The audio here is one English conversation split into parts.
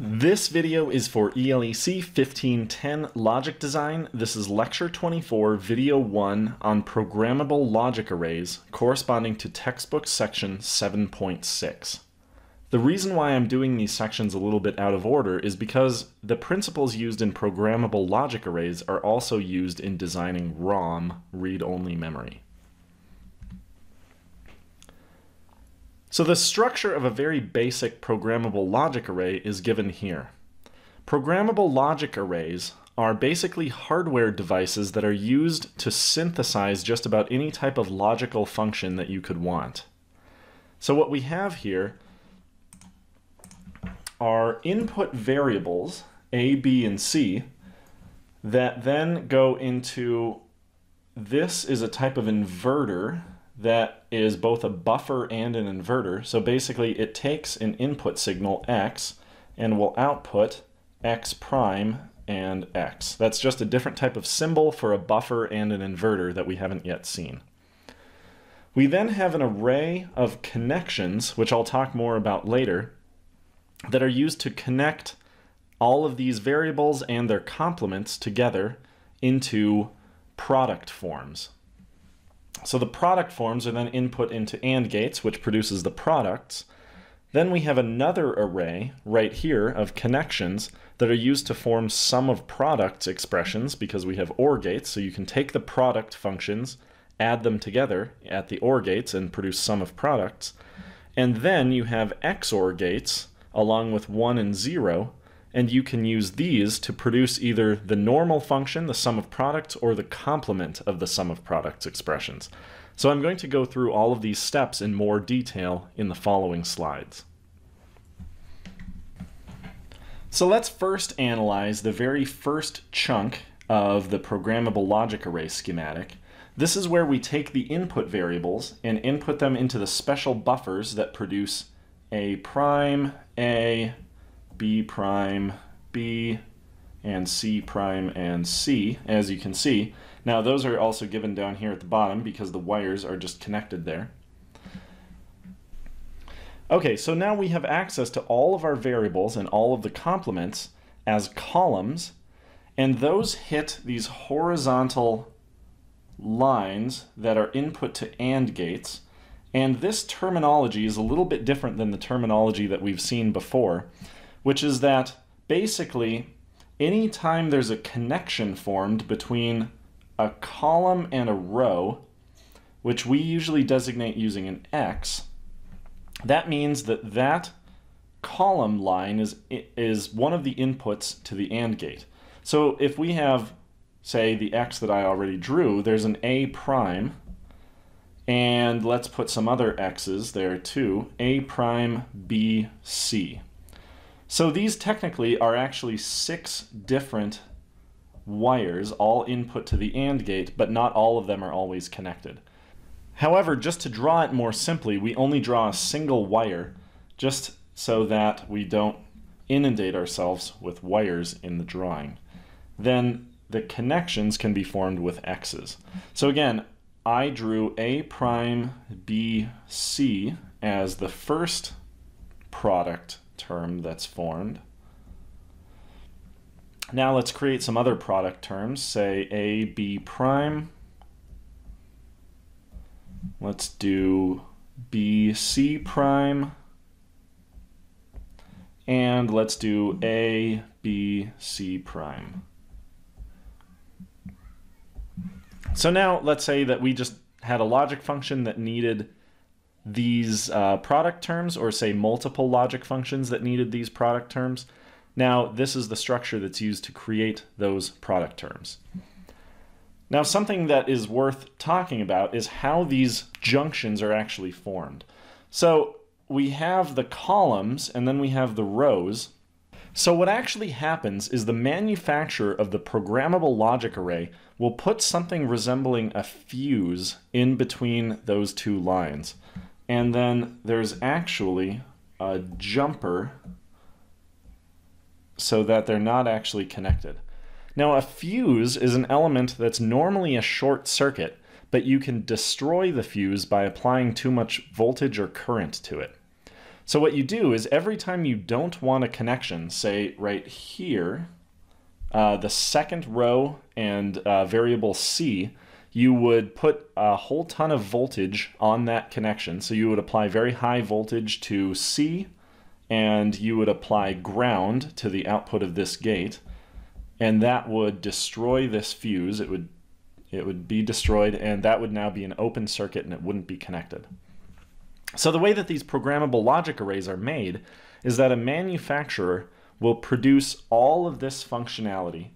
This video is for ELEC 1510 Logic Design. This is Lecture 24, Video 1 on Programmable Logic Arrays corresponding to textbook section 7.6. The reason why I'm doing these sections a little bit out of order is because the principles used in programmable logic arrays are also used in designing ROM, read-only memory. So the structure of a very basic programmable logic array is given here. Programmable logic arrays are basically hardware devices that are used to synthesize just about any type of logical function that you could want. So what we have here are input variables, A, B, and C, that then go into this is a type of inverter that is both a buffer and an inverter. So basically it takes an input signal x and will output x prime and x. That's just a different type of symbol for a buffer and an inverter that we haven't yet seen. We then have an array of connections, which I'll talk more about later, that are used to connect all of these variables and their complements together into product forms. So the product forms are then input into AND gates, which produces the products. Then we have another array right here of connections that are used to form sum of products expressions because we have OR gates. So you can take the product functions, add them together at the OR gates and produce sum of products. And then you have XOR gates along with 1 and 0 and you can use these to produce either the normal function, the sum of products, or the complement of the sum of products expressions. So I'm going to go through all of these steps in more detail in the following slides. So let's first analyze the very first chunk of the programmable logic array schematic. This is where we take the input variables and input them into the special buffers that produce a prime, a, B prime, B, and C prime and C, as you can see. Now those are also given down here at the bottom because the wires are just connected there. Okay, so now we have access to all of our variables and all of the complements as columns, and those hit these horizontal lines that are input to AND gates. And this terminology is a little bit different than the terminology that we've seen before which is that basically anytime there's a connection formed between a column and a row, which we usually designate using an X, that means that that column line is, is one of the inputs to the AND gate. So if we have, say, the X that I already drew, there's an A prime, and let's put some other X's there too, A prime B C. So these technically are actually six different wires, all input to the AND gate, but not all of them are always connected. However, just to draw it more simply, we only draw a single wire just so that we don't inundate ourselves with wires in the drawing. Then the connections can be formed with X's. So again, I drew A prime B C as the first product term that's formed. Now let's create some other product terms, say A, B prime. Let's do B, C prime. And let's do A, B, C prime. So now let's say that we just had a logic function that needed these uh, product terms or say multiple logic functions that needed these product terms. Now this is the structure that's used to create those product terms. Now something that is worth talking about is how these junctions are actually formed. So we have the columns and then we have the rows. So what actually happens is the manufacturer of the programmable logic array will put something resembling a fuse in between those two lines. And then there's actually a jumper so that they're not actually connected. Now a fuse is an element that's normally a short circuit, but you can destroy the fuse by applying too much voltage or current to it. So what you do is every time you don't want a connection, say right here, uh, the second row and uh, variable C, you would put a whole ton of voltage on that connection. So you would apply very high voltage to C, and you would apply ground to the output of this gate, and that would destroy this fuse. It would it would be destroyed, and that would now be an open circuit, and it wouldn't be connected. So the way that these programmable logic arrays are made is that a manufacturer will produce all of this functionality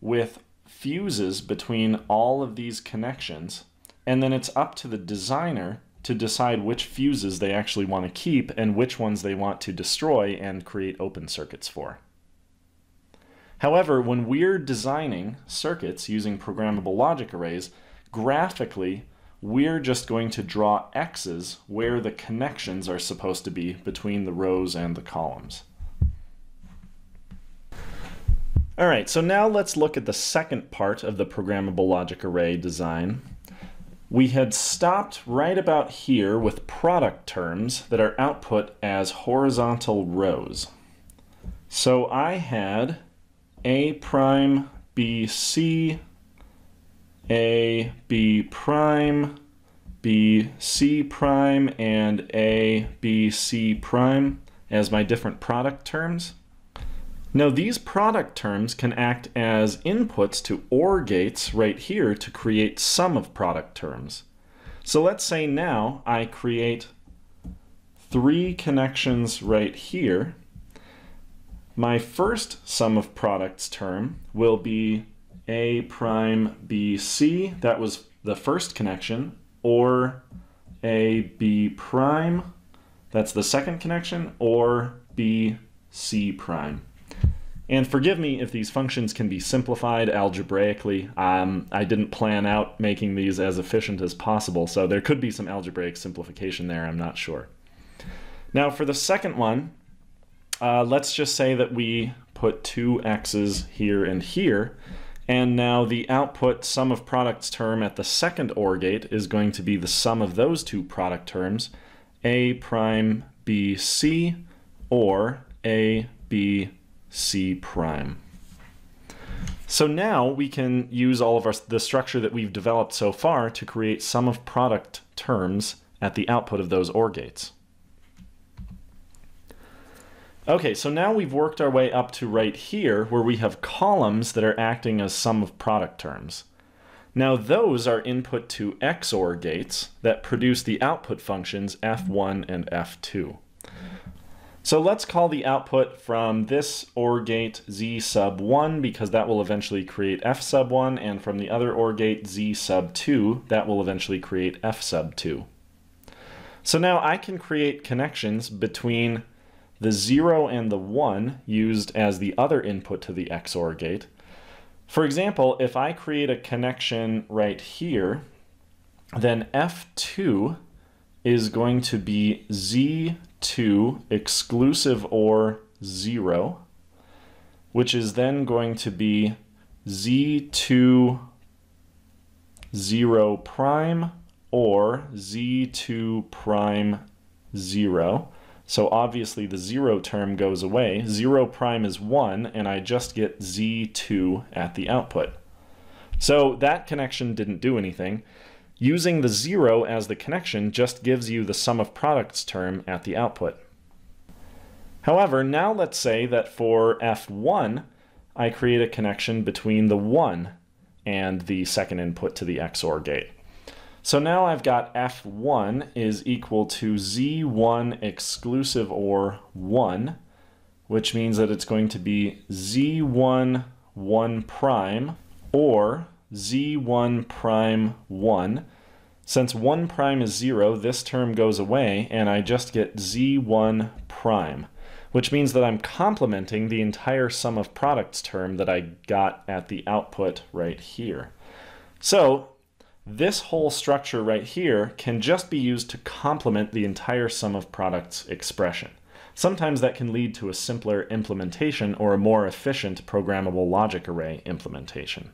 with fuses between all of these connections, and then it's up to the designer to decide which fuses they actually want to keep and which ones they want to destroy and create open circuits for. However, when we're designing circuits using programmable logic arrays, graphically, we're just going to draw X's where the connections are supposed to be between the rows and the columns. All right, so now let's look at the second part of the programmable logic array design. We had stopped right about here with product terms that are output as horizontal rows. So I had A prime, B, C, A, B prime, B, C prime, and A, B, C prime as my different product terms. Now these product terms can act as inputs to OR gates right here to create sum of product terms. So let's say now I create three connections right here. My first sum of products term will be A prime B C, that was the first connection, or A B prime, that's the second connection, or B C prime. And forgive me if these functions can be simplified algebraically. Um, I didn't plan out making these as efficient as possible, so there could be some algebraic simplification there, I'm not sure. Now for the second one, uh, let's just say that we put two x's here and here, and now the output sum of products term at the second OR gate is going to be the sum of those two product terms, a prime b c or a b C prime. So now we can use all of our, the structure that we've developed so far to create sum of product terms at the output of those OR gates. Okay, so now we've worked our way up to right here where we have columns that are acting as sum of product terms. Now those are input to XOR gates that produce the output functions F1 and F2. So let's call the output from this OR gate Z sub 1 because that will eventually create F sub 1 and from the other OR gate Z sub 2 that will eventually create F sub 2. So now I can create connections between the 0 and the 1 used as the other input to the XOR gate. For example, if I create a connection right here, then F2 is going to be Z 2 exclusive OR 0, which is then going to be z2 0 prime or z2 prime 0. So obviously the 0 term goes away. 0 prime is 1, and I just get z2 at the output. So that connection didn't do anything. Using the zero as the connection just gives you the sum of products term at the output. However, now let's say that for F1, I create a connection between the 1 and the second input to the XOR gate. So now I've got F1 is equal to Z1 exclusive OR 1, which means that it's going to be Z1 1 prime or z1 prime 1. Since 1 prime is 0, this term goes away, and I just get z1 prime, which means that I'm complementing the entire sum of products term that I got at the output right here. So this whole structure right here can just be used to complement the entire sum of products expression. Sometimes that can lead to a simpler implementation or a more efficient programmable logic array implementation.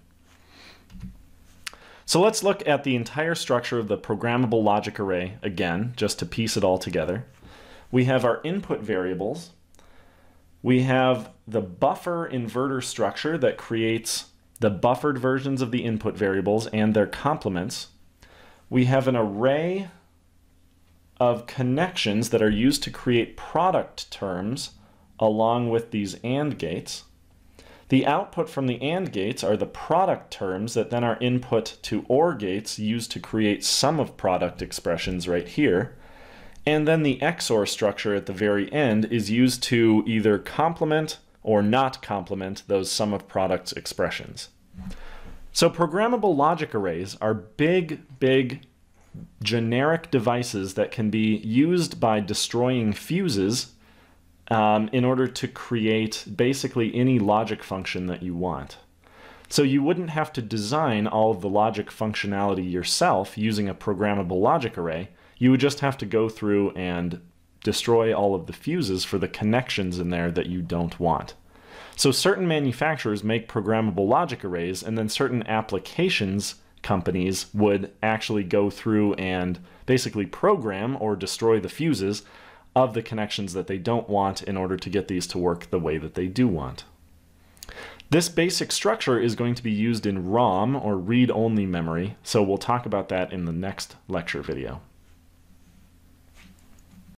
So let's look at the entire structure of the programmable logic array again, just to piece it all together. We have our input variables. We have the buffer inverter structure that creates the buffered versions of the input variables and their complements. We have an array of connections that are used to create product terms along with these AND gates. The output from the AND gates are the product terms that then are input to OR gates used to create sum of product expressions right here. And then the XOR structure at the very end is used to either complement or not complement those sum of products expressions. So programmable logic arrays are big, big generic devices that can be used by destroying fuses um, in order to create basically any logic function that you want. So you wouldn't have to design all of the logic functionality yourself using a programmable logic array. You would just have to go through and destroy all of the fuses for the connections in there that you don't want. So certain manufacturers make programmable logic arrays, and then certain applications companies would actually go through and basically program or destroy the fuses of the connections that they don't want in order to get these to work the way that they do want. This basic structure is going to be used in ROM or read-only memory, so we'll talk about that in the next lecture video.